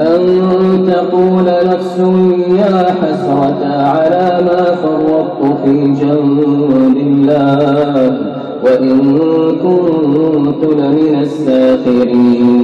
أن تقول نفس يا حسرة على ما فرطت في جنب الله. وإن كنت لمن الساخرين.